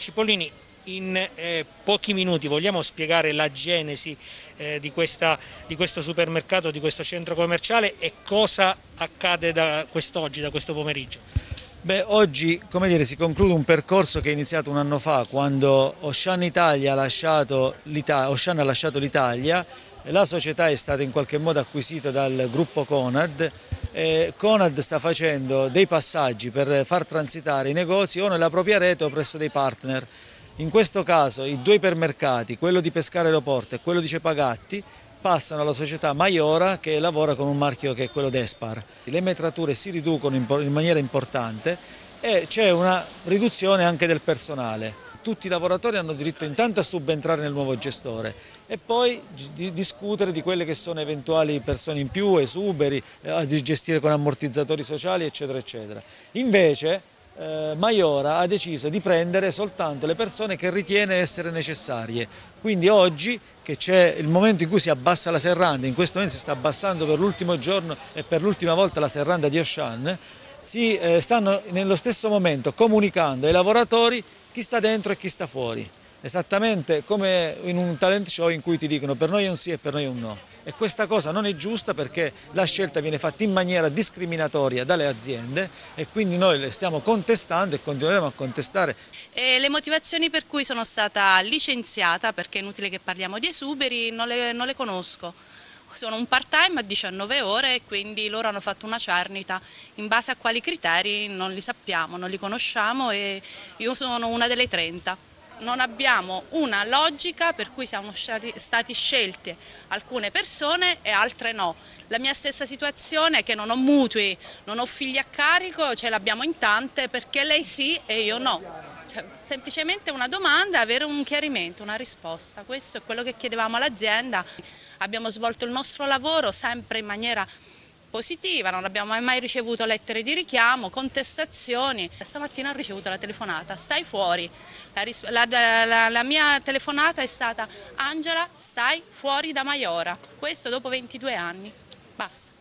Cipollini, in eh, pochi minuti vogliamo spiegare la genesi eh, di, questa, di, questo supermercato, di questo centro commerciale e cosa accade da quest'oggi, da questo pomeriggio? Beh, oggi dire, si conclude un percorso che è iniziato un anno fa quando Ocean Italia ha lasciato l'Italia, la società è stata in qualche modo acquisita dal gruppo Conad eh, Conad sta facendo dei passaggi per far transitare i negozi o nella propria rete o presso dei partner. In questo caso i due ipermercati, quello di Pescara Aeroporto e quello di Cepagatti, passano alla società Maiora che lavora con un marchio che è quello Despar. Le metrature si riducono in maniera importante e c'è una riduzione anche del personale tutti i lavoratori hanno diritto intanto a subentrare nel nuovo gestore e poi di discutere di quelle che sono eventuali persone in più, esuberi, eh, di gestire con ammortizzatori sociali eccetera eccetera. Invece eh, Maiora ha deciso di prendere soltanto le persone che ritiene essere necessarie, quindi oggi che c'è il momento in cui si abbassa la serranda, in questo momento si sta abbassando per l'ultimo giorno e per l'ultima volta la serranda di Oshan, si eh, stanno nello stesso momento comunicando ai lavoratori chi sta dentro e chi sta fuori. Esattamente come in un talent show in cui ti dicono per noi è un sì e per noi è un no. E questa cosa non è giusta perché la scelta viene fatta in maniera discriminatoria dalle aziende e quindi noi le stiamo contestando e continueremo a contestare. E le motivazioni per cui sono stata licenziata, perché è inutile che parliamo di esuberi, non le, non le conosco sono un part time a 19 ore e quindi loro hanno fatto una cernita. In base a quali criteri non li sappiamo, non li conosciamo e io sono una delle 30. Non abbiamo una logica per cui siamo stati, stati scelte alcune persone e altre no. La mia stessa situazione è che non ho mutui, non ho figli a carico, ce l'abbiamo in tante perché lei sì e io no. Cioè, semplicemente una domanda, avere un chiarimento, una risposta. Questo è quello che chiedevamo all'azienda. Abbiamo svolto il nostro lavoro sempre in maniera positiva, non abbiamo mai ricevuto lettere di richiamo, contestazioni. Stamattina ho ricevuto la telefonata, stai fuori. La, la, la, la, mia telefonata è stata Angela, stai fuori da Maiora. Questo dopo 22 anni. Basta.